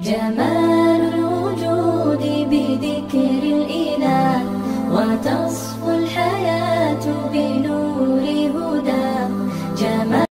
جمال الوجود بذكر الإله وتصفيق